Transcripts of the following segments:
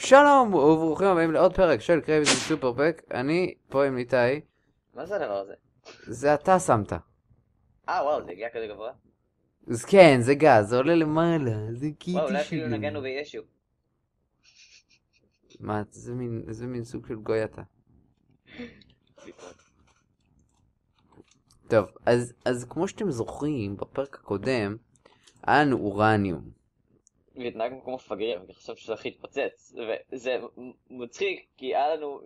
שלום וברוכים הבאים לעוד פרק של CrazySuperPack, אני פה עם איתי, מה זה הדבר הזה? זה אתה שמת. אה וואו, זה הגיע כזה גבוה? אז כן, זה גז, זה עולה למעלה, זה קיטי וואו, אולי אפילו שלי. נגענו בישו. מה, איזה מין, איזה מין סוג של גוי אתה. טוב, אז, אז כמו שאתם זוכרים, בפרק הקודם, היה לנו אורניום. והתנהגנו כמו מפגרים, אני חושב שזה הכי התפוצץ. וזה מצחיק, כי היה לנו...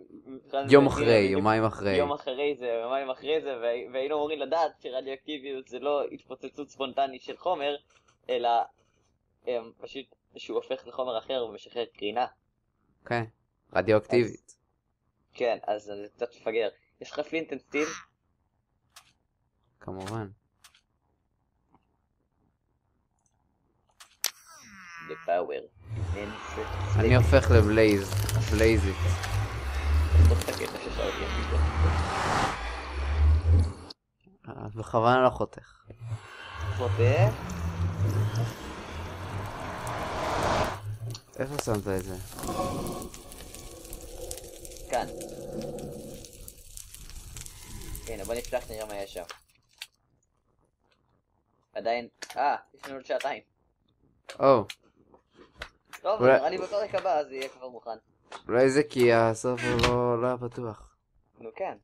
יום אחרי, יומיים אחרי. יום אחרי זה, יומיים אחרי זה, וה- והיינו אמורים לדעת שרדיואקטיביות זה לא התפוצצות ספונטנית של חומר, אלא אמ, פשוט שהוא הופך לחומר אחר ומשחרר קרינה. כן, רדיואקטיבית. כן, אז זה קצת מפגר. יש לך פלינט סטיל? כמובן. The power. אני הופך לבלייז, בלייזית. אה, בכוונה לא חותך. חוטא. איפה שמת את זה? כאן. הנה, בוא נפתח נראה מה יש שם. עדיין... אה, יש לנו עוד שעתיים. או, טוב, אולי- לי בפרק הבא זה יהיה כבר מוכן. אולי זה כי הסרבר לא, לא היה פתוח. נו כן.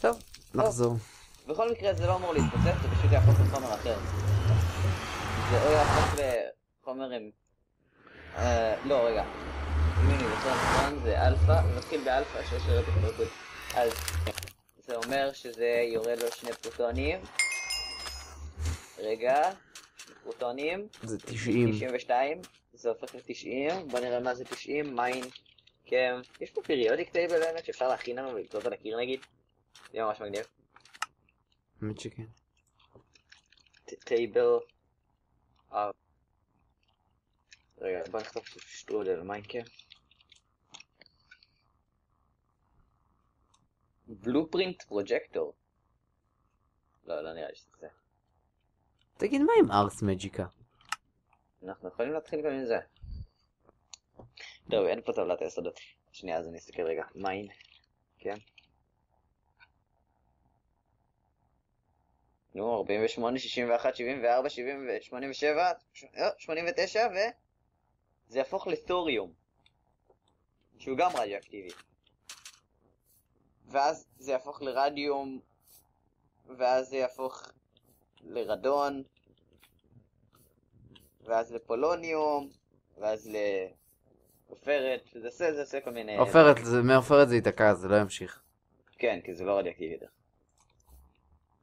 טוב, נחזור. בכל מקרה זה לא אמור להתפוצץ, זה פשוט יהפוך לחומר אחר. זה או יהפוך לחומר עם... אה, לא, רגע. אני זוכר נכון, זה אלפא, זה מתחיל באלפא שיש לו התפרקות. אז זה אומר שזה יורד לו שני פרוטונים. רגע, פרוטונים. זה 90. 92, זה הופך ל-90, בוא נראה מה זה 90, mine, כן, יש פה periodic table באמת שאפשר להכין לנו ולקלוט על הקיר נגיד, זה ממש מגניב, האמת שכן. table, אה, רגע בוא נכתוב שטרודל, Minecr, blueprint projector, לא, לא נראה לי שזה. זה, תגיד, מה עם Ars Magica? אנחנו יכולים להתחיל גם עם זה. טוב, אין פה טבלת היסודות. שנייה, אז אני אסתכל רגע. mine, כן. נו, 48, 61, 74, 70, 87, 89, ו... זה יהפוך לתוריום. שהוא גם רדיואקטיבי. ואז זה יהפוך לרדיום, ואז זה יהפוך לרדון, ואז לפולוניום, ואז לעופרת, וזה עושה, זה עושה כל מיני... עופרת, זה- מעופרת זה ייתקע, זה לא ימשיך. כן, כי זה לא רדיואקטיבי יותר.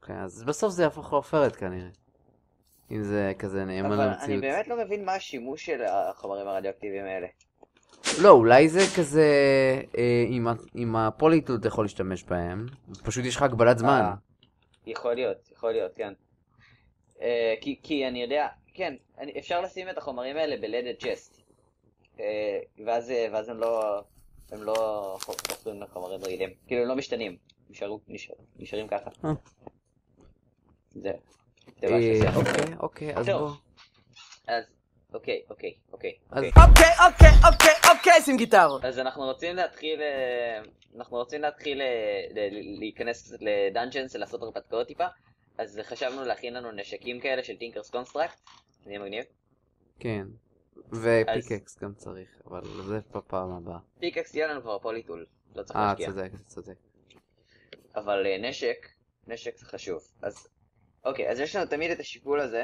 כן, אז בסוף זה יהפוך לעופרת כנראה. אם זה כזה נאמן אבל אני למציאות. באמת לא מבין מה השימוש של החומרים הרדיואקטיביים האלה. לא, אולי זה כזה, אה, עם ה- עם הפוליטול אתה יכול להשתמש בהם, פשוט יש לך הגבלת זמן. אה. יכול להיות, יכול להיות, כן. אה, כי, כי אני יודע, כן, אני, אפשר לשים את החומרים האלה בלדד צ'סט. אה, ואז, ואז הם לא, הם לא הופכים לחומרים רגילים. כאילו, הם לא משתנים. נשארו, נשאר, נשארים ככה. אה. זה. זה מה אה, שעושה. אוקיי, אוקיי, אז. בוא. אז, אוקיי, אוקיי, אוקיי. אז- אוקיי. אוקיי, אוקיי, אוקיי, אוקיי, שים גיטרות. אז אנחנו רוצים להתחיל, אה, אנחנו רוצים להתחיל אה, להיכנס ל dungeons, לעשות הרפתקאות טיפה, אז חשבנו להכין לנו נשקים כאלה של Tinkers' Construct, זה יהיה מגניב. כן. ו pickaxe גם צריך, אבל זה בפעם הבאה. pickaxe יהיה לנו כבר פוליטול, לא צריך אה, להשקיע. צודק, צודק. אבל אה, נשק, נשק זה חשוב. אז, אוקיי, אז יש לנו תמיד את השיפול הזה.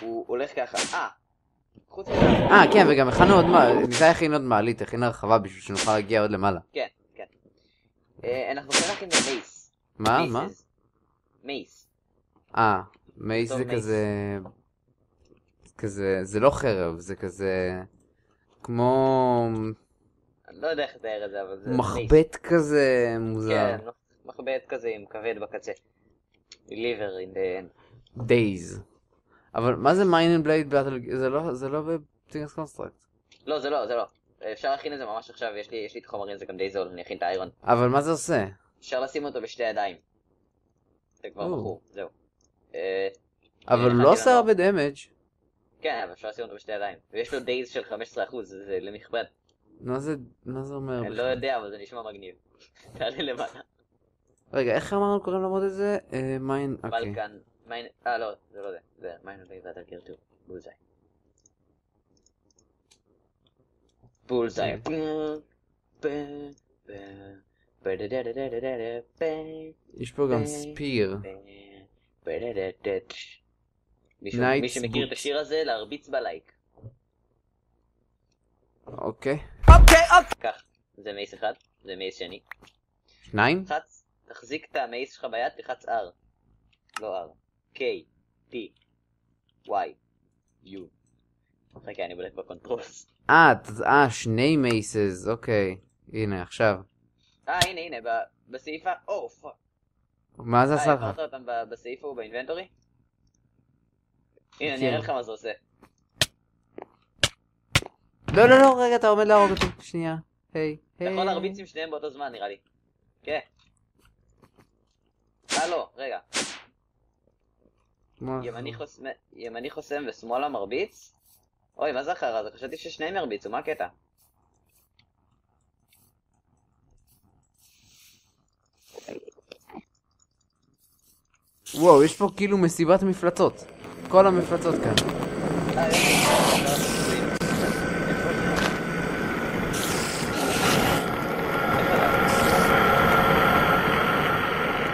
הוא הולך ככה, אה, חוץ מזה, אה, כן, וגם הכנו עוד מעלית, ניסה הכין עוד מעלית, הכין הרחבה בשביל שנוכל להגיע עוד למעלה. כן, כן. אה, אנחנו יכולים להכין גם mace. מה? מה? מייס. אה, מייס זה מייס. כזה... כזה, זה לא חרב, זה כזה... כמו אני לא יודע איך לתאר את זה, אבל זה... mace. מחבט כזה מוזר. כן, מחבט כזה עם כבד בקצה. liver in the end. נייס. אבל מה זה Mine and Blade Battle... זה לא, זה לא ב Tinkers Construct. לא, זה לא, זה לא. אפשר להכין את זה ממש עכשיו, יש לי, יש לי את החומרים, זה גם די זול, אני אכין את ה iron. אבל מה זה עושה? אפשר לשים אותו בשתי ידיים. זה כבר. מכור, זהו. אה, אבל הוא לא עושה הרבה דמג'. כן, אבל אפשר לשים אותו בשתי ידיים. ויש לו דייז של 15%, זה למכבד. מה זה, מה זה אומר? אני לא? יודע, אבל זה נשמע מגניב. תעלה למעלה. רגע, איך אמרנו קוראים למוד הזה? אה, מיין, אוקיי. בלקן, מיין, אה לא, זה לא זה. זה מיין ואתה גרטו. בולזאי. בולזאי. יש פה גם ספיר. מישהו- מי שמכיר את. השיר הזה, להרביץ בלייק. אוקיי. אוקיי, אוקיי. קח, זה מייס אחד, זה מייס שני. שניים? תחץ, תחזיק את המייס שלך ביד, תלחץ R. לא R. K, T, Y, U. חכה, אני בולט ב controls. אה, אה, שני maces, אוקיי. הנה, עכשיו. אה, הנה, הנה, בסעיף ה... או, fuck. מה זה אה, עשה לך? העברת אותם בסעיף ההוא ב inventory? הנה, אני כן. אראה לך מה זה עושה. לא, לא, לא, רגע, אתה עומד להרוג אותי. שנייה. היי, אתה היי. יכול להרביץ עם שניהם באותו זמן, נראה לי. כן. אה, לא, רגע. מה? ימני חוסם- ימני חוסם ושמאלה מרביץ? אוי, מה זה החרא הזה? חשבתי ששניהם ירביצו, מה הקטע? וואו, יש פה כאילו מסיבת מפלצות. כל המפלצות כאן.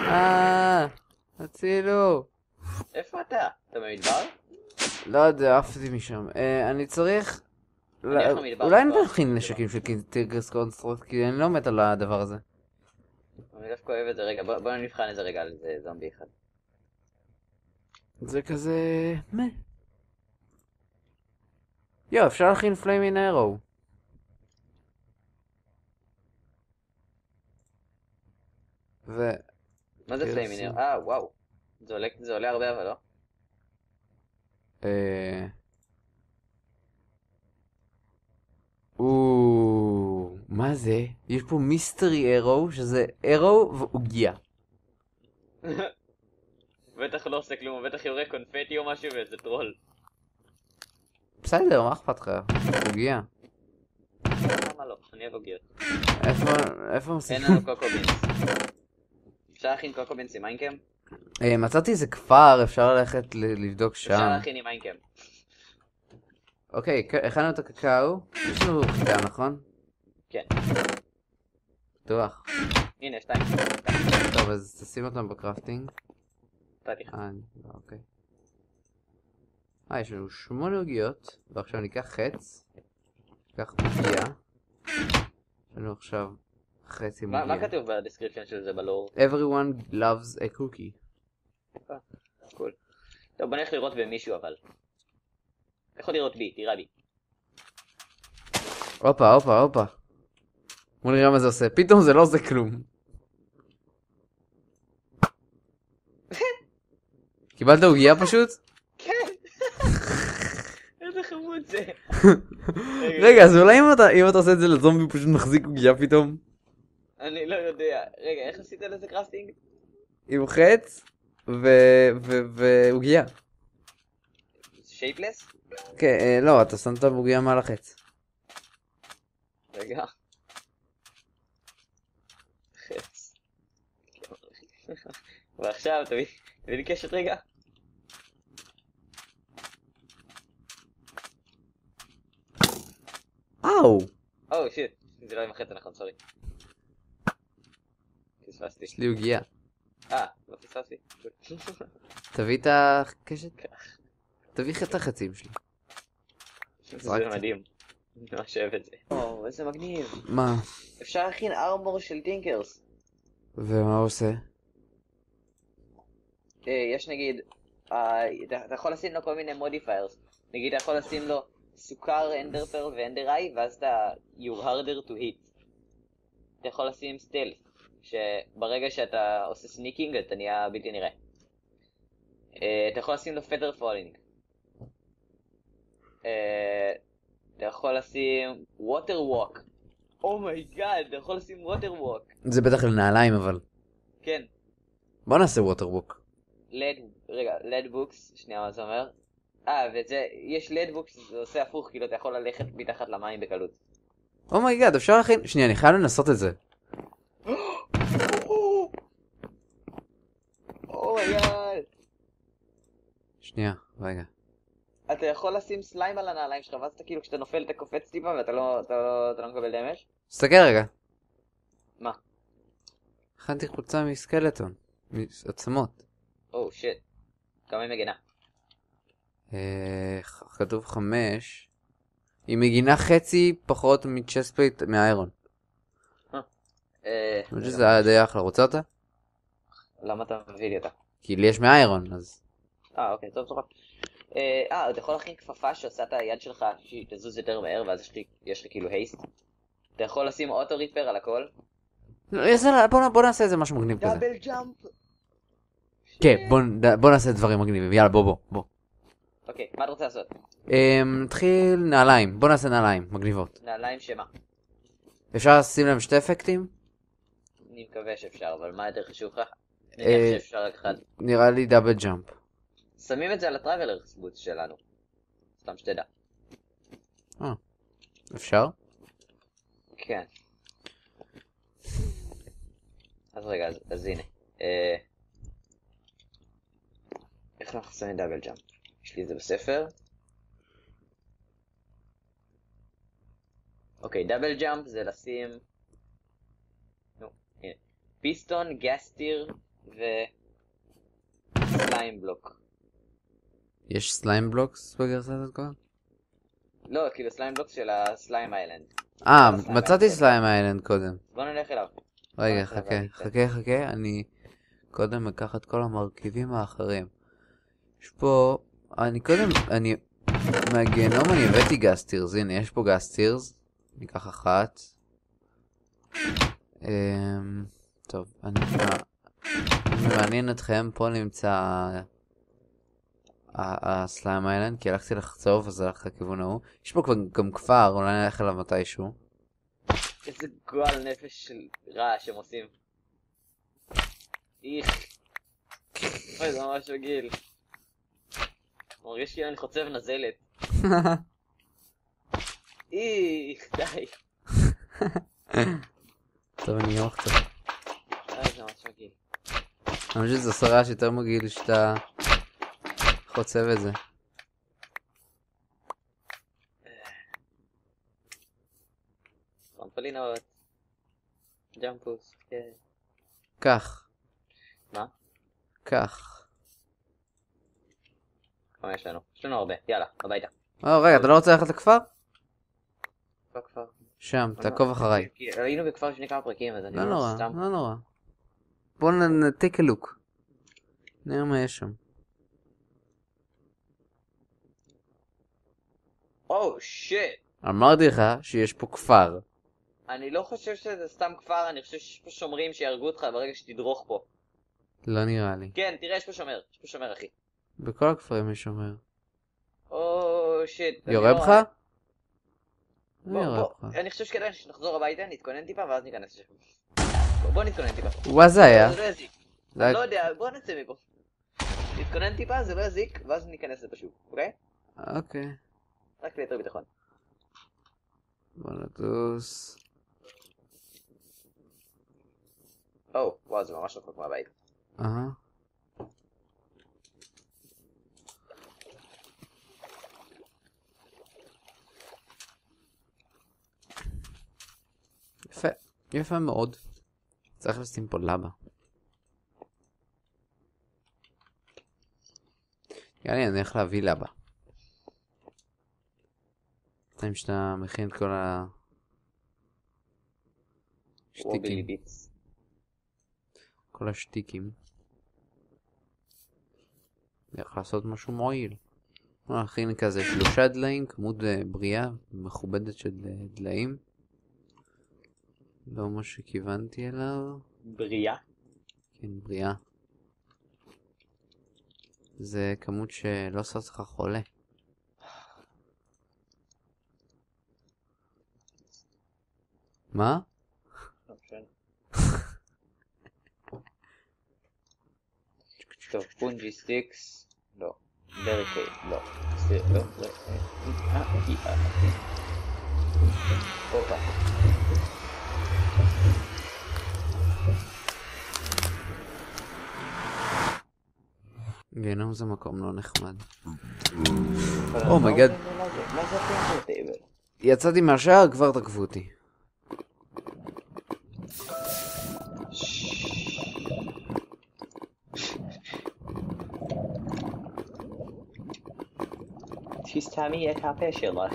אה, הצילו. איפה אתה? אתה במדבר? לא יודע, עפתי משם. אה, אני צריך... אולי. נכין נשקים של Tinkers Construct, כי אני לא מת על הדבר הזה. אני דווקא אוהב את זה רגע, בוא נבחן את זה רגע על זומבי אחד. זה כזה... מה? יו, אפשר להכין flaming arrow. ו... מה זה flaming arrow? עושים. אה, וואו. זה עולה- זה עולה הרבה אבל לא? אה... מה זה? יש פה mystery arrow, שזה arrow ועוגיה. בטח לא עושה כלום, בטח יורה קונפטי או משהו ואיזה טרול. בסדר, מה אכפת לך? עוגיה. למה לא? אני אוהב עוגיות. איפה... איפה אין מוסיפים? לנו cocoa beans. אפשר להכין cocoa beans עם Minechem? אה, מצאתי איזה כפר, אפשר ללכת לבדוק אפשר שם. להכין עם Minechem. אוקיי, הכנו את הקקאו. יש לנו חיטה, נכון? כן. בטוח. הנה, שתיים. טוב, אז תשים אותם ב crafting. לך. אה, אוקיי. אה, יש לנו שמונה עוגיות, ועכשיו ניקח חץ. ניקח עוגיה. יש לנו עכשיו חץ עם מה. כתוב ב description של זה בלור? Everyone loves a cookie. Cool. טוב, בוא נלך לראות במישהו אבל. יכול לראות בי, תירה בי. הופה, הופה, הופה. בוא נראה מה זה עושה. פתאום זה לא עושה כלום. קיבלת עוגיה פשוט? כן! איזה חמוד זה. רגע, אז אולי אם אתה, עושה את זה לזומבי הוא פשוט מחזיק עוגיה פתאום? אני לא יודע. רגע, איך עשית לזה קרפטינג? עם חץ ועוגיה. שייפלס? כן, אה, לא, אתה שם את העוגיה מעל החץ. רגע. חץ. ועכשיו תביא תביא לי קשת רגע. אאו! או שיט, זה לא עם החץ הנכון, סורי. פספסתי. יש לי עוגיה. אה, לא פספסתי. תביא את הקשת? תביא את החצים שלי. זה. מדהים. אני ממש אוהב את זה. או, איזה מגניב. מה? אפשר להכין armor של Tinkers. ומה הוא עושה? אה, יש נגיד, אה, אתה יכול לשים לו כל מיני modifiers. נגיד אתה יכול לשים לו סוכר, ender pearl ו ender eye, ואז אתה you're harder to hit. אתה יכול לשים stealth, שברגע שאתה עושה sneaking אתה נהיה בלתי נראה. אה, אתה יכול לשים לו feather falling. אתה יכול לשים water walk. Oh my god, אתה יכול לשים water walk. זה בטח לנעליים אבל. כן. בוא נעשה water walk. lead, רגע, lead boots, שנייה מה זה אומר? אה, וזה, יש lead boots שזה עושה הפוך, כאילו אתה יכול ללכת מתחת למים בקלות. Oh my god, אפשר להכין... שנייה, אני חייב לנסות את זה. Oh my god. שנייה, רגע. אתה יכול לשים slime על הנעליים שלך, ואז אתה כאילו כשאתה נופל אתה קופץ טיפה ואתה לא, אתה לא, אתה לא מקבל damage? תסתכל רגע. מה? הכנתי חולצה מ skeleton. מעצמות. Oh shit. כמה היא מגינה? אה, כתוב חמש. היא מגינה חצי פחות מ chestplate מה iron. אה, אני חושב שזה היה די אחלה. רוצה אותה? למה אתה מביא לי אותה? כי לי יש מהאיירון, אז... אה, אוקיי, טוב, טוב. אה, אה, אתה יכול להכין כפפה שעושה את היד שלך שהיא תזוז יותר מהר, ואז יש לך כאילו הייסט. אתה יכול לשים אוטו ריפר על הכל. לא, בוא נעשה איזה משהו מגניב כזה. דאבל ג'אמפ. כן, בוא נעשה דברים מגניבים. יאללה, בוא, בוא, בוא. אוקיי, מה אתה רוצה לעשות? אמ, נתחיל נעליים. בוא נעשה נעליים מגניבות. נעליים שמה? אפשר לשים להם שתי אפקטים? אני מקווה שאפשר, אבל מה יותר חשוב לך? אה. נראה לי double jump. שמים את זה על ה traveller's boot שלנו. סתם שתדע. אפשר? כן. אז רגע, אז, אז הנה. אה... איך אנחנו שמים double jump? יש לי את זה בספר. אוקיי, double jump זה לשים... נו, הנה. piston, ghast tear ו... slime block. יש slime blocks בגרסת התקופה? לא, כאילו slime block של ה slime island. אה, מצאתי. slime island קודם. בוא נלך אליו. רגע, חכה. חכה, חכה, אני קודם אקח את כל המרכיבים האחרים. יש פה, אני קודם, אני, מהגיהנום אני הבאתי גסטירס, הנה, יש פה גסטירס, ניקח אחת. אמ, טוב, אני, מה- אם מעניין אתכם, פה נמצא הסליים איילנד, כי הלכתי לחצוב, אז הלכתי לכיוון ההוא. יש פה כבר גם כפר, אולי נלך אליו מתישהו. איזה גועל נפש של רעש הם עושים. איך. אוי, זה ממש מגעיל. מרגיש כאילו אני חוצב נזלת. איך, די. טוב, אני ארוך קצת. אוי, זה ממש מגעיל. אני חושב שזה עושה רעש יותר מגעיל שאתה חוצב את זה. טרמפלינות. ג'מפוס, כן. קח. מה? קח. כמה יש לנו? יש לנו הרבה, יאללה, הביתה. או, רגע, אתה לא רוצה ללכת לכפר? בכפר. שם, תעקוב אחריי. כי היינו בכפר לפני כמה פרקים, אז אני לא נורא. לא נורא. בוא נ... take a look. נראה מה יש שם. או, שיט! אמרתי לך שיש פה כפר. אני לא חושב שזה סתם כפר, אני חושב שיש פה שומרים שיהרגו אותך ברגע שתדרוך פה. לא נראה לי. כן, תראה, יש פה שומר, יש פה שומר, אחי. בכל הכפרים יש שומר. או, שיט. יורה לא- בך? לא. אני חושב שכדאי שנחזור הביתה, נתכונן טיפה, ואז ניכנס לשם. בוא- נתכונן טיפה. וואי זה היה. לא לא היה- יודע, בוא נצא מפה. נתכונן טיפה, זה לא יזיק, ואז ניכנס לפה שוב, אוקיי? אוקיי. רק ליתר ביטחון. בוא נטוס. או, וואו, זה ממש רחוק מהבית. אהה. יפה, מאוד. צריך לשים פה. נראה לי אני הולך להביא לבה. עם שאתה מכין את כל ה... שטיקים. כל השטיקים. הולך לעשות משהו מועיל. נכין כזה שלושה דליים, כמות אה, בריאה, מכובדת של אה, דליים. לא מה שכיוונתי אליו. בריאה. כן, בריאה. זה כמות שלא עושה אותך חולה. מה? לא. טוב, punji sticks. לא. barricade, לא. לא. אה, אה, אה. הופה. גיהנום זה מקום לא נחמד. אבל Oh לא מה זה-? יצאתי מהשער, כבר תקפו אותי. תסתמי את הפה שלך.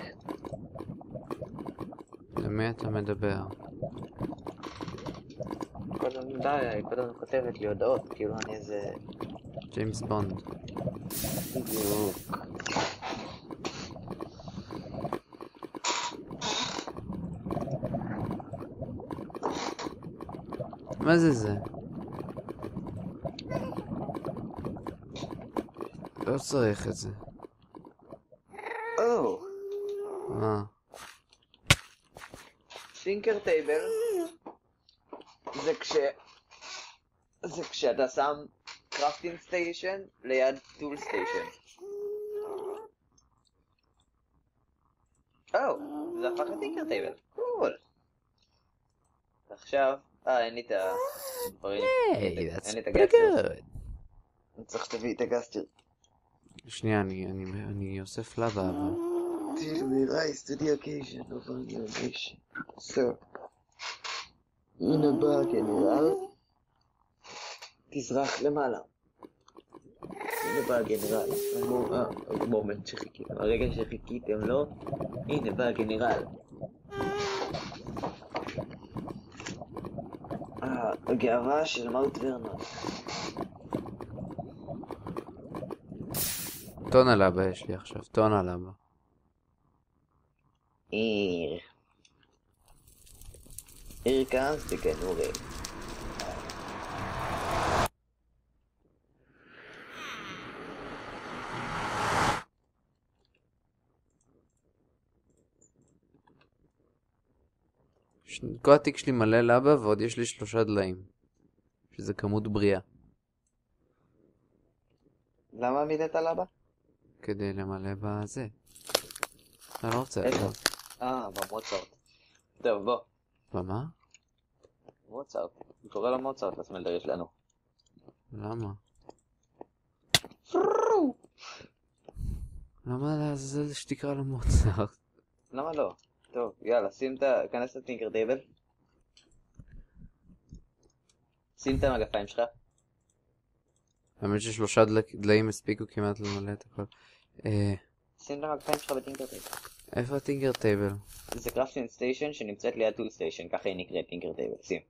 למי אתה מדבר? קודם די, קודם כותבת לי הודעות, כאילו אני איזה... ג'יימס בונד. בדיוק. מה זה זה? לא צריך את זה. מה? פינקר טייבל זה כש... זה כשאתה שם crafting station ליד tool station. או, זה הפך ל Tinker Table, cool. עכשיו, אה, אין לי את הדברים. Hey, אין that's pretty good. אני צריך שתביא את הגסטר. שנייה, אני, אני, אני אוסף לבה, אבל... Till we rise to the occasion of our new nation. So, הנה בא הגנרל, תזרח למעלה. הנה בא הגנרל, המו- אה, המומנט שחיכיתם, הרגע שחיכיתם לו, הנה בא הגנרל. הגאווה של מאוט ורנון. טון על אבא יש לי עכשיו, טון על אבא. כעס בגנורים. ש- כל התיק שלי מלא לבה ועוד יש לי שלושה דליים. שזה כמות בריאה. למה עמידת אבא? כדי למלא בזה. אני לא רוצה. אה, במוצרט. טוב, בוא. במה? מוצרט. אני קורא לו מוצרט לסמלדר שלנו. למה? למה לעזאזל שתקרא לו מוצרט? למה לא? טוב, יאללה, שים את ה... כנס לטינקר טייבל. שים את המגפיים שלך. האמת ששלושה דליים הספיקו כמעט למלא את הכל. אה, שים את המגפיים שלך ב Tinker Table. איפה ה Tinker Table? זה crafting station שנמצאת ליד tool station, ככה היא נקראת Tinker Table. שים.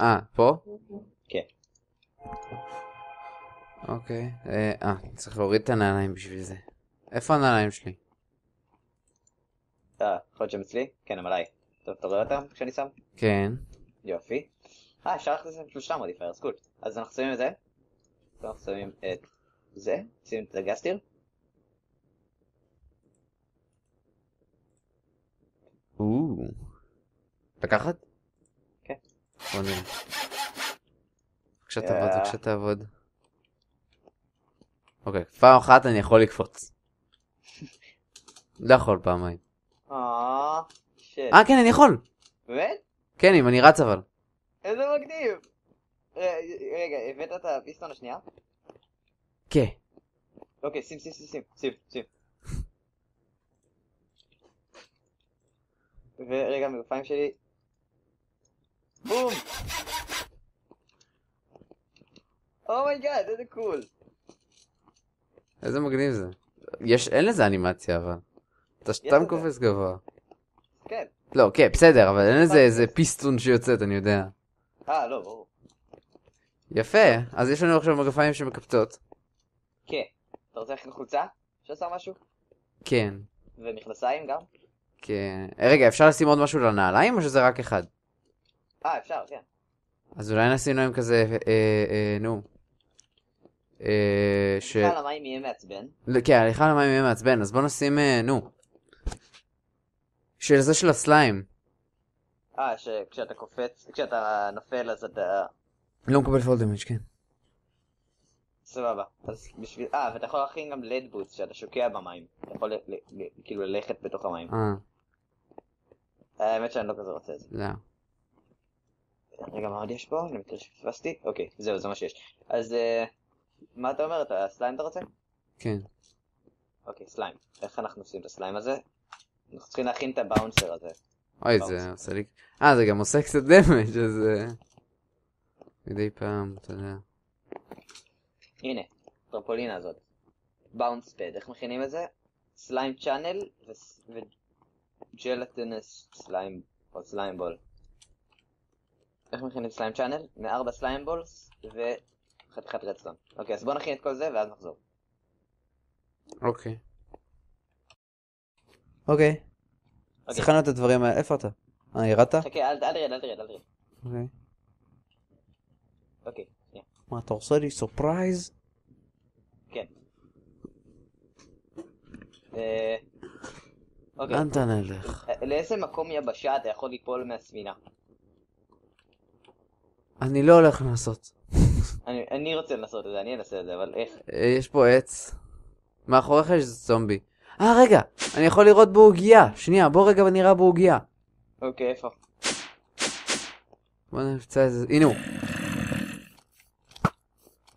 אה, פה? כן. אוקיי. אה, אה, צריך להוריד את הנעליים בשביל זה. איפה הנעליים שלי? אה, יכול להיות שהם אצלי? כן, הם עליי. טוב, אתה רואה אותם כשאני שם? כן. יופי. אה, אפשר להכניס להם שלושה modifiers, cool. אז אנחנו שמים את זה. אנחנו שמים את זה. שים את הגסטיר. או. לקחת? כן. בוא נראה. בבקשה אה. תעבוד, בבקשה תעבוד. אוקיי, פעם אחת אני יכול לקפוץ. לא יכול פעמיים. אה. אה, כן, אני יכול! באמת? כן, אם אני רץ אבל. איזה מגניב! ר- רגע, הבאת את הפיסטון השנייה? כן. אוקיי, שים, שים, שים, שים, שים, ורגע, המגפיים שלי. בום! Oh my God, איזה cool. איזה מגניב זה. יש, אין לזה אנימציה אבל. אתה סתם. קופץ גבוה. כן. לא, כן, בסדר, אבל אין לזה איזה זה? piston שיוצאת, אני יודע. אה, לא, ברור. יפה, אז יש לנו עכשיו מגפיים שמקפצות. כן. אתה רוצה ללכת לחולצה? שעושה משהו? כן. ומכנסיים גם? כן. אה, רגע, אפשר לשים עוד משהו לנעליים או שזה רק אחד? אה, אפשר, כן. אז אולי נשים להם כזה, אה, אה, נו. אה, ש... סליחה על המים יהיה מעצבן. כן, הליכה למים יהיה מעצבן, אז בוא נשים, אה, נו. של זה של הסליים. אה, שכשאתה קופץ, כשאתה נופל אז אתה... לא מקבל פול דמג', כן. סבבה. אז בשביל... אה, ואתה יכול להכין גם לד בוטס שאתה שוקע במים. אתה יכול ל- ל- ל- כאילו ללכת בתוך המים. אה, האמת שאני לא כזה רוצה את זה. לא. רגע, מה עוד יש פה? אני מכיר שפספסתי? אוקיי, זהו, זה מה שיש. אז אה, מה אתה אומר? אתה סליים אתה רוצה? כן. אוקיי, סליים. איך אנחנו עושים את הסליים הזה? אנחנו צריכים להכין את הבאונסר הזה. אוי. זה עושה לי... אה, זה גם עושה קצת דמג' אז... אה, מדי פעם, אתה יודע. הנה, טרמפולינה הזאת. באונס פד, איך מכינים את זה? slime channel ו gelatinous slime או slime ball. איך מכינים slime channel? מארבע slime balls וחתיכת redstone. אוקיי, אז בוא נכין את כל זה ואז נחזור. אוקיי. אוקיי. אוקיי. שיחקנו את הדברים האלה. איפה אתה? אה, ירדת? חכה, אל אל תרד, אל תרד, אל תרד. אוקיי. אוקיי, שנייה. מה, אתה עושה לי surprise? כן. אוקיי. לאן אתה נלך? לאיזה מקום יבשה אתה יכול ליפול מהספינה? אני לא הולך לנסות. אני אני רוצה לנסות את זה, אני אנסה את זה, אבל איך? אה, יש פה עץ. מאחוריך יש זומבי. אה, רגע, אני יכול לראות בעוגיה. שנייה, בוא רגע ונראה בעוגיה. אוקיי, איפה? בוא נמצא איזה... הנה הוא.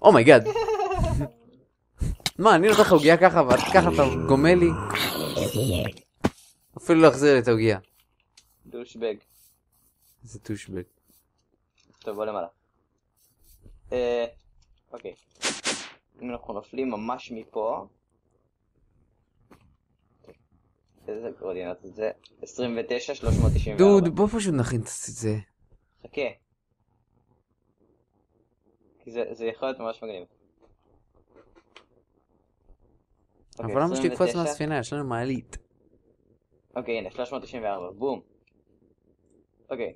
Oh my God. מה, אני נותן לך עוגיה ככה, וככה אתה גומל לי? אפילו לא החזיר לי את העוגיה. Douchebag. איזה douchebag. טוב, בוא למעלה. אה, אוקיי. אם אנחנו נופלים ממש מפה... איזה קורדינות זה? 29, 394. דוד, בוא פשוט נכין את זה. חכה. כי זה, זה יכול להיות ממש מגניב. אבל למה שתקפוץ 29? מהספינה? יש לנו מעלית. אוקיי, הנה, 394, בום. אוקיי.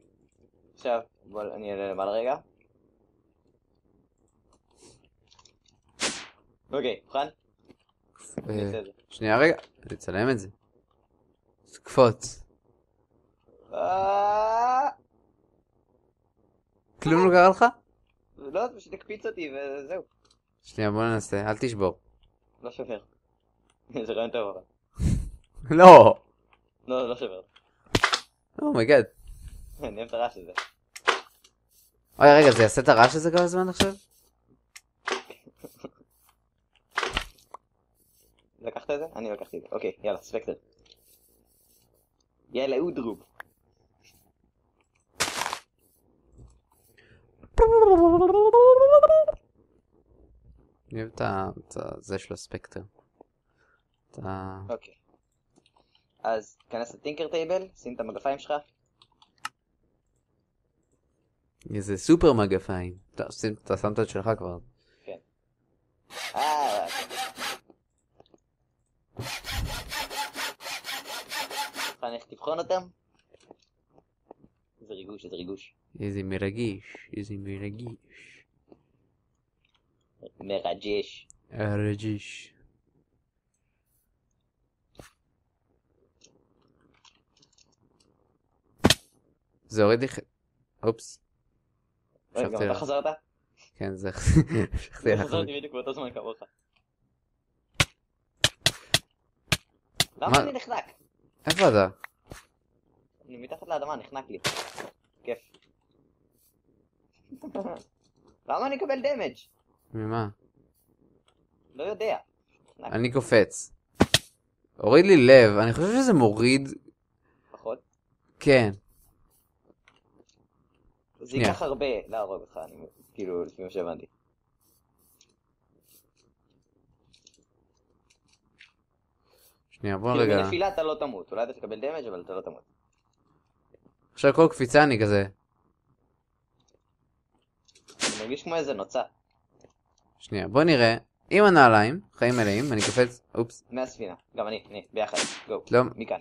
עכשיו, בוא, אני אעלה למעלה רגע. אוקיי, מוכן? זה. שנייה רגע, תצלם את זה. תקפוץ. אה, כלום לא קרה לך? לא, זה פשוט הקפיץ אותי וזהו. שנייה בוא ננסה, אל תשבור. לא שובר. זה רעיון טוב אבל. לא! לא, לא שובר. Oh my God. אני אוהב את הרעש הזה. אוי רגע, זה יעשה את הרעש הזה כל הזמן עכשיו? לקחת את זה? אני לקחתי את זה. אוקיי, יאללה, ספקטר. יאללה, אודרוב. אני אוהב את זה של הספקטר. אוקיי. אז כנס לטינקר טייבל, שים את המגפיים שלך. איזה סופר מגפיים. אתה שמת את שלך כבר. אה, מוכן איך תבחון אותם? איזה ריגוש, איזה ריגוש. איזה מרגיש, איזה מרגיש. מרגש. רגיש. זה הוריד לי ח... אופס. רגע, אתה חזרת? כן, זה... חזרתי בדיוק באותו זמן כמוך. מה? למה אני נחנק? איפה אתה? אני מתחת לאדמה, נחנק לי. כיף. למה אני אקבל דמג'? ממה? לא יודע. אני קופץ. הוריד לי לב, אני חושב שזה מוריד... פחות. כן. זה. ייקח הרבה להרוג אותך, אני- כאילו, לפי מה שהבנתי. שנייה, בוא כאילו, רגע. בנפילה אתה לא תמות, אולי אתה תקבל דמג' אבל אתה לא תמות. עכשיו כל קפיצה אני כזה. אני מרגיש כמו איזה נוצה. שנייה, בוא נראה. עם הנעליים, חיים מלאים, אני קופץ... אופס. מהספינה. גם אני, הנה, ביחד. גו. לא, מכאן.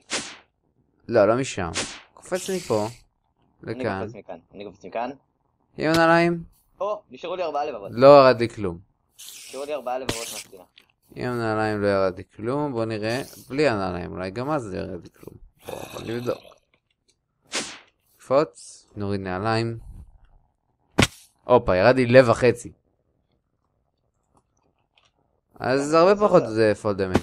לא, לא משם. קופץ מפה. אני לכאן. קופץ מכאן. אני קופץ מכאן. עם הנעליים, או, נשארו לי ארבעה לבבות. לא ירד לי כלום. נשארו לי ארבעה לבבות מהספינה. עם הנעליים לא ירד לי כלום, בוא נראה. בלי הנעליים, אולי גם אז לא ירד לי כלום. בוא נבדוק. קפוץ, נוריד נעליים. הופה, ירד לי לב וחצי. אז זה הרבה זה פחות. זה פול דמג'.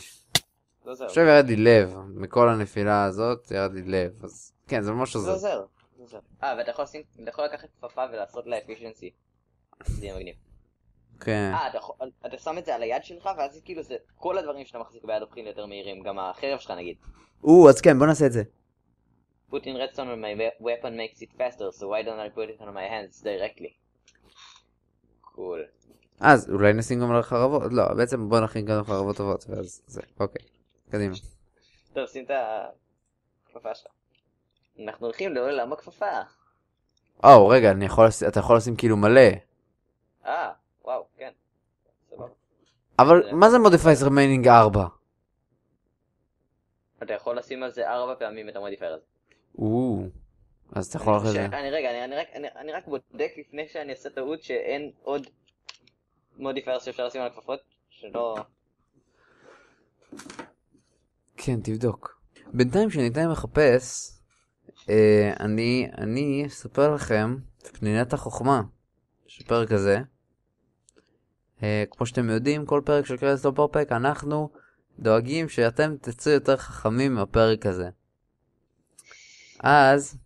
זה עוזר. עכשיו ירד לי לב, מכל הנפילה הזאת ירד לי לב, אז כן, זה ממש. עוזר. זה עוזר. אה, ואתה יכול לשים, אתה יכול לקחת כפפה ולעשות לה אפישנסי. זה יהיה מגניב. כן. אה, אתה אתה שם את זה על היד שלך, ואז כאילו זה, כל הדברים שאתה מחזיק ביד הופכים ליותר מהירים, גם החרב שלך נגיד. או, אז כן, בוא נעשה את זה. Put in redstone on my we- weapon makes it faster, so why don't I put it on my hands directly? Cool. אז אולי נשים גם על חרבות, לא, בעצם בוא נכין גם חרבות טובות, ואז זה, אוקיי, קדימה. טוב, שים את הכפפה שלך. אנחנו הולכים לעולם הכפפה. או, רגע, אני יכול, אתה יכול לשים כאילו מלא. אה, וואו, כן. סבבה. אבל מה זה modifiers remaining 4? אתה יכול לשים על זה ארבע פעמים את ה modifier הזה. או, אז אתה יכול אחרי זה. אני רגע, אני- אני רק- אני- אני רק בודק לפני שאני אעשה טעות שאין עוד modifier שאפשר לשים על הכפפות, שלא... כן, תבדוק. בינתיים שניתן מחפש, אה, אני, אני אספר לכם פנינת החוכמה של הפרק הזה. אה, כמו שאתם יודעים, כל פרק של Crazy Super Pack, אנחנו דואגים שאתם תצאו יותר חכמים מהפרק הזה. אז,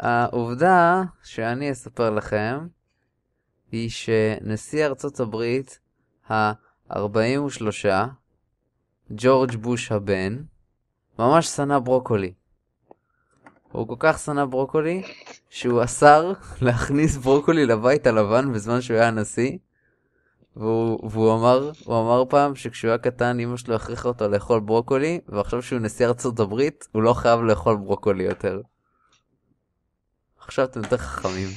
העובדה שאני אספר לכם, היא שנשיא ארצות הברית ה-43, ג'ורג' בוש הבן, ממש שנא ברוקולי. הוא כל כך שנא ברוקולי, שהוא אסר להכניס ברוקולי לבית הלבן בזמן שהוא היה נשיא. והוא, והוא אמר, הוא אמר פעם שכשהוא היה קטן אמא שלו הכריחה אותו לאכול ברוקולי, ועכשיו שהוא נשיא ארצות הברית, הוא לא חייב לאכול ברוקולי יותר. עכשיו אתם יותר חכמים.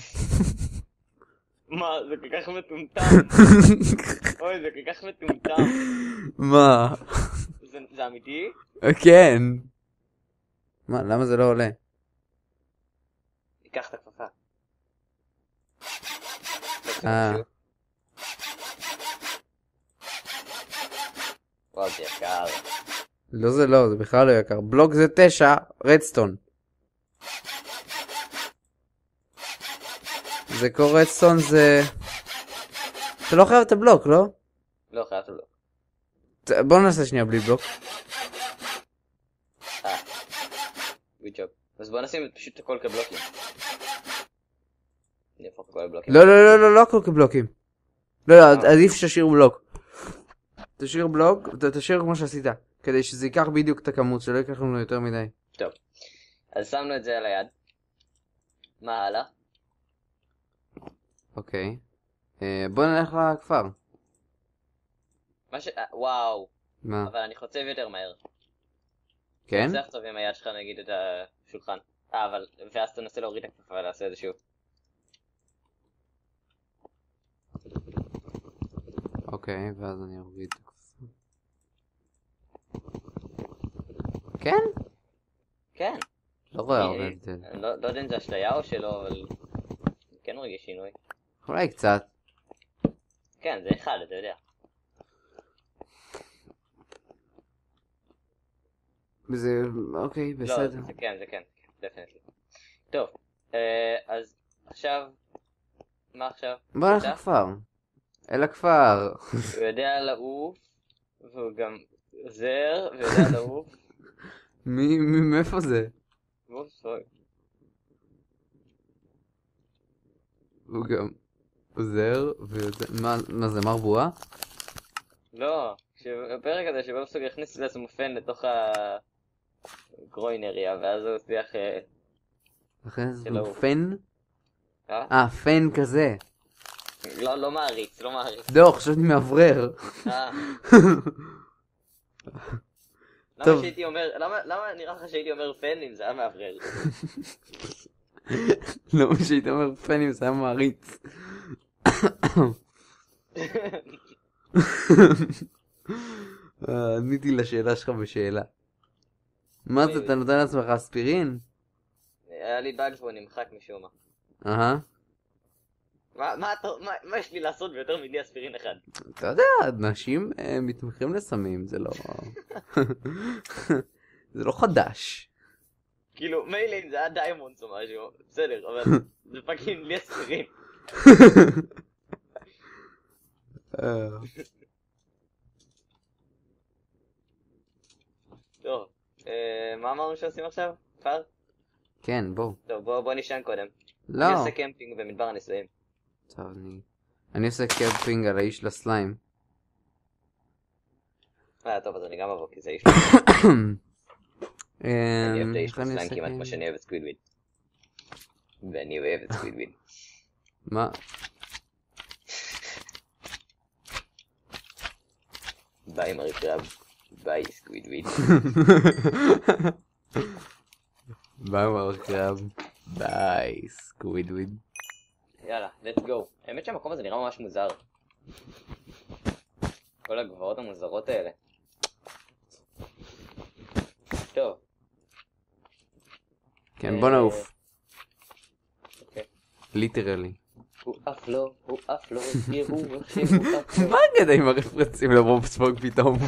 מה, זה כל כך מטומטם. אוי, זה כל כך מטומטם. מה? זה זה אמיתי? כן. מה, למה זה לא עולה? תיקח את הכפפה. אה. וואו, זה יקר. לא זה לא, זה בכלל לא יקר. בלוק זה תשע, רדסטון. זה כל רדסטון זה... אתה לא חייב את הבלוק, לא? לא, חייב לא. ת- בוא נעשה שנייה בלי בלוק. אה. good job. אז בוא נשים פשוט את הכל כבלוקים. לא, לא, לא, לא, לא הכל כבלוקים. לא, לא, עד- עדיף שתשאיר בלוק. תשאיר בלוק, תשאיר כמו שעשית. כדי שזה ייקח בדיוק את הכמות, שלא ייקח לנו יותר מדי. טוב. אז שמנו את זה על היד. מה הלאה? אוקיי. אה, בוא נלך לכפר. מה ש... אה, וואו. מה? אבל אני חוצב יותר מהר. כן? זה לחצוב עם היד שלך נגיד את השולחן. אה, אבל... ואז תנסה להוריד את הכפפה ולעשה את זה שוב. אוקיי, ואז אני אוריד. את הכפפה. כן? כן. לא רואה אה, הרבה הבדל. לא לא יודע אם זה אשליה או שלא, אבל... כן מרגיש שינוי. אולי קצת. כן, זה אחד, אתה יודע. זה... אוקיי, לא, בסדר. זה כן, זה כן, דפנטלי. טוב, אה, אז עכשיו... מה עכשיו? בוא נלך? לכפר. אל הכפר. הוא יודע לעוף, והוא גם עוזר, ויודע לעוף. מי, מי, מאיפה זה? הוא גם עוזר ויוצא... מה, מה זה, מר בועה? לא, בפרק הזה שבו סוג הכניס לעצמו פן לתוך הגרוינריה, ואז הוא הצליח... אה, אחרי זה הוא. פן? אה? אה, פן כזה. לא, לא מעריץ, לא מעריץ. לא, חשבתי מאוורר. אה. למה. שהייתי אומר, למה נראה לך שהייתי אומר פן אם זה היה מאוורר? לא, מה שהיית אומר פן אם זה היה מעריץ. עניתי לשאלה שלך בשאלה. מה זה, אתה נותן לעצמך אספירין? היה לי באגס והוא נמחק משום מה. אהה. מה, יש לי לעשות ביותר מדי אספירין אחד? אתה יודע, נשים אה, מתמחים לסמים, זה לא... זה לא חדש. כאילו, מילא אם זה היה דיימונדס או משהו, בסדר, אבל זה פאקינג לי אספירין. אה, מה אמרנו שעושים עכשיו? פר? כן, בואו. טוב, בוא בוא נשען קודם. לא. אני עושה קמפינג במדבר הנישואים. טוב, אני... אני עושה קמפינג על האיש לסליים. אה, טוב, אז אני גם אבוא, כי זה איש... אני אוהב אמ, את האיש אני בסלנג עושה כמעט כמו שאני אוהב את סקווידוויד. ואני אוהב את סקווידוויד. מה? ביי מר קרב. ביי סקווידוויד. ביי מר קרב. ביי סקווידוויד. יאללה, let's go. האמת שהמקום הזה נראה ממש מוזר. כל הגבעות המוזרות האלה. טוב, כן, בוא אה, נעוף. אוקיי. Literally. הוא עף לו, הוא עף לו, תראו איך שהוא עף לו. מה הקטע עם הרפרנסים לבוב ספוג פתאום?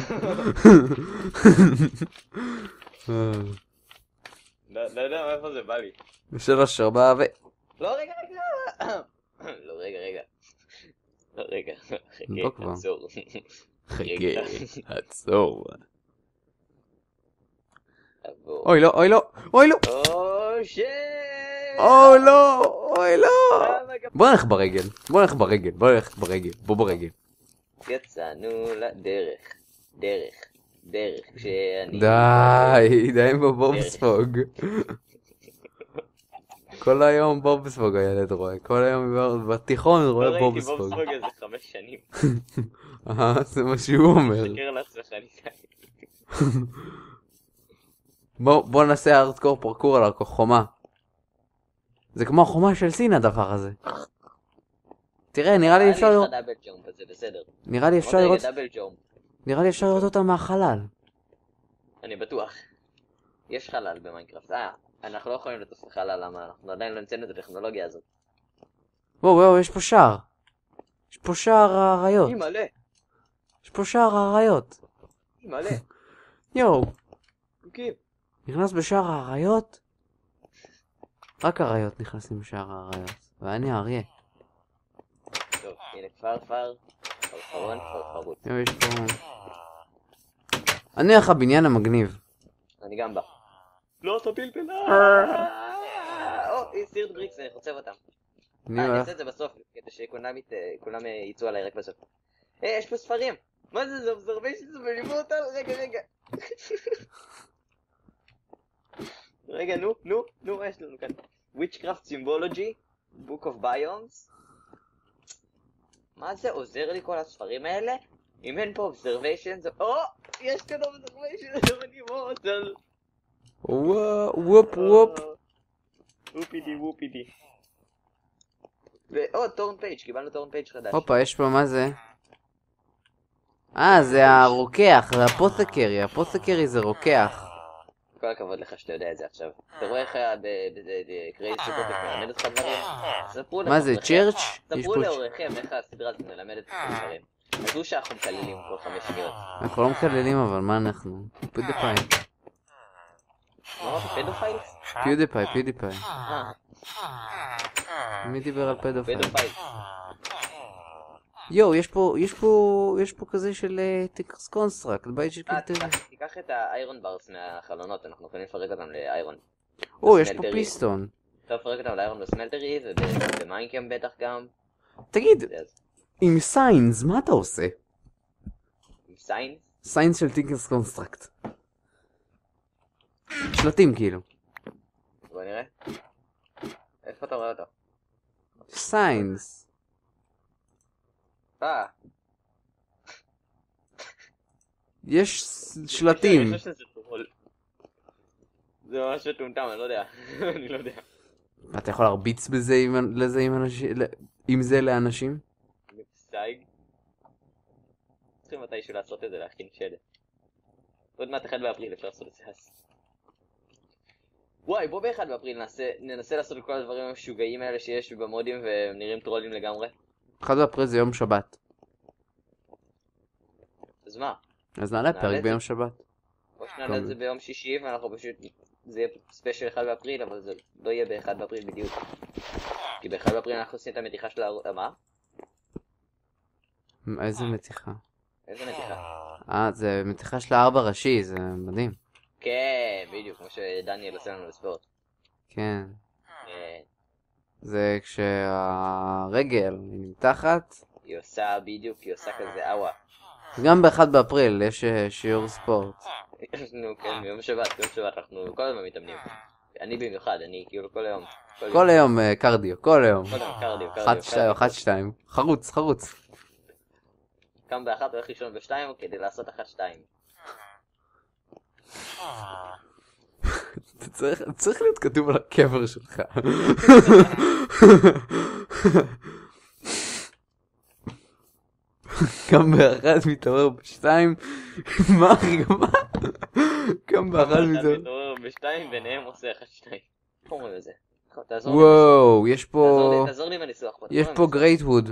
לא לא יודע מאיפה זה בא לי. שלוש ארבע ו... לא, רגע, רגע. לא, רגע, רגע. לא, רגע. חכה, עצור. חכה. עצור. אוי לא, אוי לא, אוי לא, או שיט! אוי לא, אוי לא. בוא נלך ברגל, בוא נלך ברגל, בוא נלך ברגל, בוא ברגל. יצאנו לדרך. דרך. דרך. כשאני... די, די עם בוב ספוג. כל היום בוב ספוג הילד רואה, כל היום בתיכון לא רואה ראיתי בוב בוב ספוג. ספוג איזה חמש שנים. אה, זה מה שהוא אומר. שקר לעצמך ניסי. בוא נעשה ארדקור פרקור על החומה. זה כמו החומה של סין הדבר הזה. תראה, נראה לי אפשר לראות. נראה לי אפשר לראות. נראה לי אפשר לראות אותה מהחלל. אני בטוח. יש חלל במיינקראפט. אה, אנחנו לא יכולים לטוס לחלל, למה? אנחנו עדיין לא המצאנו את הטכנולוגיה הזאת. וואו וואו, יש פה שער. יש פה שער האריות. היא מלא. יש פה שער האריות. היא מלא. יואו. נכנס בשער האריות? רק אריות נכנסים בשער האריות. ואני אריה. טוב, הנה כפר פר. פרפרון, פרפרות. יש פה... אני הולך לבניין המגניב. אני גם בא. לא, אתה פלפל. או, סירט בריקס, אני חוצב אותם. אני אה. אעשה את זה בסוף, כדי שכולם אה, יצאו עליי רק בסוף. היי, יש פה ספרים! מה זה, זה אובזרביישן ולימוד אותנו? רגע, רגע. רגע, נו, נו, נו, מה יש לנו כאן? Witchcraft Symbology, Book of Biomes. מה זה עוזר לי כל הספרים האלה? אם אין פה אובזרביישן זה... או! יש כאן אובזרביישן, אני מורטל. וואו, וופ וופ. וופידי וופידי. ועוד torn page, קיבלנו torn page חדש. הופה, יש פה מה זה? אה, זה הרוקח, זה apothecary, apothecary זה רוקח. כל הכבוד לך שאתה יודע את זה עכשיו. אתה רואה איך ב Crazy Super Pack מלמד אותך דברים? ספרו מה זה, צ'רץ'? ספרו. להוריכם איך הסדרה הזאת מלמדת אתכם דברים. עזבו שאנחנו מקללים כל חמש שניות. אנחנו לא מקללים אבל מה אנחנו? פיודיפיי. פדופיילס? פיודיפיי, פיודיפיי. אה, מי דיבר על פדופיי? פדופיילס. יואו, יש פה, יש פה, יש פה כזה של Tinkers' Construct, בית של אה, smeltery. תיקח- את ה iron bars מהחלונות, אנחנו יכולים לפרק אותם ל iron. או, יש פה. Piston. אפשר לפרק אותם ל iron ב smeltery וב MineChem בטח גם. תגיד. עם signs, מה אתה עושה? עם signs? Signs של Tinkers' Construct. שלטים כאילו. בוא נראה. איפה אתה רואה אותו? Signs. אה. יש שלטים. אני חושב שזה טרול. זה ממש מטומטם, אני לא יודע. אני לא יודע. אתה יכול להרביץ בזה עם, לזה עם אנשים, עם זה לאנשים? סייג. צריכים מתישהו לעשות את זה, להכין שלט. עוד מעט 1 באפריל אפשר לעשות את זה אז. וואי, בוא ב-1 באפריל ננסה לעשות את כל הדברים המשוגעים האלה שיש במודים והם נראים טרולים לגמרי. 1 באפריל זה יום שבת. אז מה? אז נעלה פרק. ביום שבת. או שנעלה את זה ביום שישי ואנחנו פשוט... זה יהיה special 1 באפריל, אבל זה לא יהיה ב-1 באפריל בדיוק. כי ב-1 באפריל אנחנו עושים את המתיחה של. מה? איזה מתיחה. איזה מתיחה? אה, זה מתיחה של הארבע ראשי, זה מדהים. כן, בדיוק, כמו שדניאל עושה לנו בספורט. כן. אה, זה כשהרגל היא נמתחת. היא עושה בדיוק, היא עושה כזה אאווה. גם ב-1 באפריל יש אה, שיעור ספורט. יש לנו, כן, ביום שבת, ביום שבת אנחנו כל הזמן מתאמנים. אני במיוחד, אני כאילו כל היום. כל היום אה, קרדיו, כל היום. כל היום קרדיו, קרדיו. אחת, שתיים, אחת, שתיים. חרוץ, חרוץ. קם באחת, הולך לישון בשתיים כדי לעשות אחת שתיים. צריך- צריך להיות כתוב על הקבר שלך. קם באחת, מתעורר בשתיים. מה, רגע, מה? קם באחת, אחד מתעורר... בשתיים, ביניהם עושה אחת שתיים. איך אומרים לזה? וואו, יש פה... תעזור לי פה. יש פה עם הניסוח. Greatwood.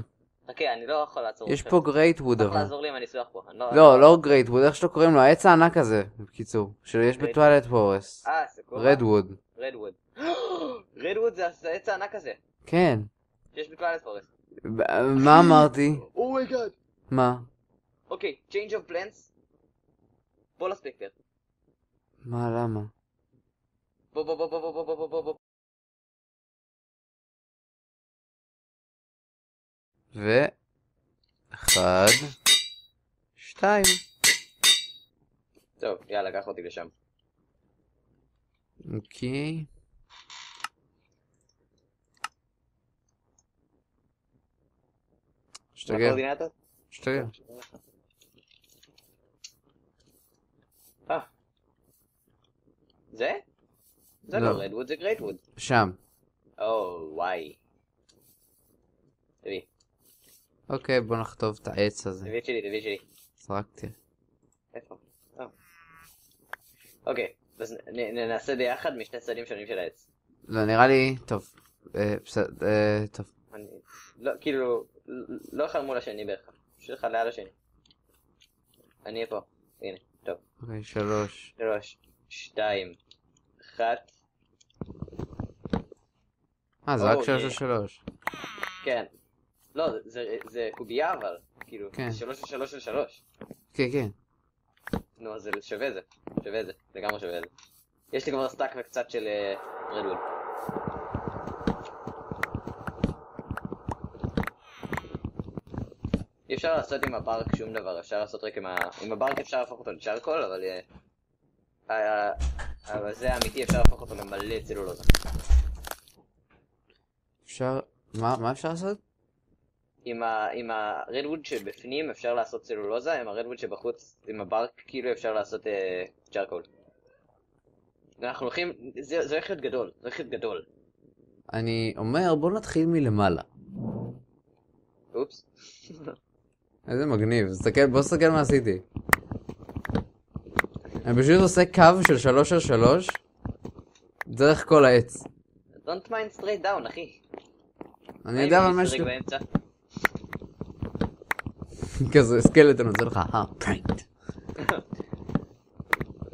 חכה, אני לא יכול לעצור. יש. פה Greatwood צריך אבל. לעזור לי עם הניסוח פה. לא, לא Greatwood, איך שלא קוראים לו? העץ הענק הזה, בקיצור. שיש ב Twilight Forest. אה, סקורה? רדווד. רדווד. רדווד זה העץ הענק הזה. כן. שיש ב Twilight Forest. ב- מה אמרתי? Oh my god. מה? אוקיי, change of plans. בוא ל specter. מה, למה? בוא בוא בוא בוא בוא בוא בוא בוא בוא. ו... אחד... שתיים. טוב, יאללה, קח אותי לשם. אוקיי. מה שתגע, הקואורדינטות? שתגע. אה. זה? זה לא. לא רדווד, זה גרייטווד. שם. או, וואי. תביא, אוקיי, בוא נכתוב את העץ הזה. תביא את שלי, תביא את שלי. זרקתי. איפה? אה. אוקיי, אז נעשה ביחד משני צדדים שונים של העץ. לא, נראה לי... טוב. אה, בסדר, אה, טוב. אני... לא, כאילו, לא אחד מול השני בהכרח. פשוט אחד ליד השני. אני אהיה פה. הנה, טוב. אוקיי, שלוש. שלוש, שתיים, אחת. אה, זה רק שלוש. או שלוש. כן. לא, זה- זה- קובייה אבל. כאילו, כן. זה שלוש ושלוש ושלוש. כן, כן. נו, אז זה שווה זה. שווה זה. לגמרי שווה זה. יש לי כבר stack וקצת של אה, redwood. אי אפשר לעשות עם ה bark שום דבר, אפשר לעשות רק עם ה... עם ה bark אפשר להפוך אותו ל charcoal, אבל... אה, אבל זה האמיתי, אפשר להפוך אותו למלא צלולוזה. אפשר... מה מה אפשר לעשות? עם, ה, עם הרדווד שבפנים אפשר לעשות צלולוזה, עם הרדווד שבחוץ, עם הברק, כאילו אפשר לעשות אה, צ'ארקול. אנחנו הולכים, זה, זה הולך להיות גדול, זה הולך להיות גדול. אני אומר, בוא נתחיל מלמעלה. אופס. איזה מגניב, תסתכל, בוא תסתכל מה עשיתי. אני פשוט עושה קו של שלוש על שלוש דרך כל העץ. Don't mind straight down, אחי. אני יודע אבל מה יש... לי... כזה סקלטון עושה לך, אה, פריינט.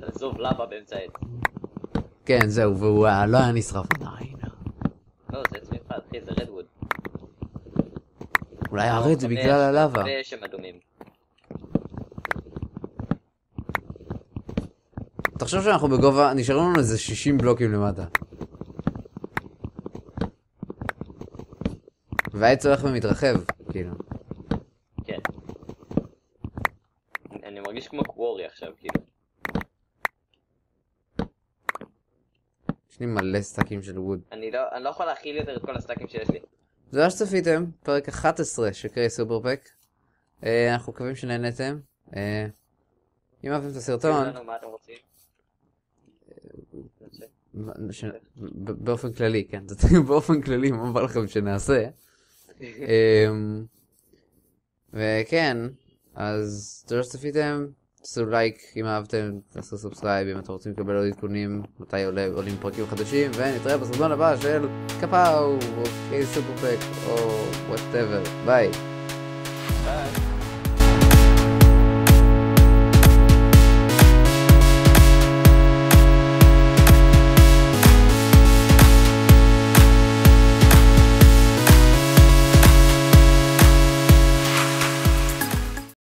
תעזוב לבה באמצע העץ. כן, זהו, והוא אה, לא היה נשרף עדיין. לא, זה מיוחד, אחי, זה רדווד. אולי הרד זה בגלל הלאווה. ושהם אדומים. תחשוב שאנחנו בגובה, נשארו לנו איזה 60 בלוקים למטה. והעץ הולך ומתרחב, כאילו. כן. אני- אני מרגיש כמו quarry עכשיו, כאילו. יש לי מלא סטאקים של wood. אני לא אני לא יכול להכיל יותר את כל הסטאקים שיש לי. זה מה שצפיתם, פרק 11 של Crazy Super Pack. אה, אנחנו מקווים שנהנתם. אה, אם אהבתם את הסרטון, ש- באופן כללי, כן, באופן כללי מה בא לכם שנעשה. אמ, וכן, אז תודה שצפיתם, תעשו לייק אם אהבתם, תעשו subscribe אם אתם רוצים לקבל עוד עדכונים מתי עולה עולים פרקים חדשים, ונתראה בסרטון הבא של קפאו, או סופרפק, או וואטאבר, ביי. ביי.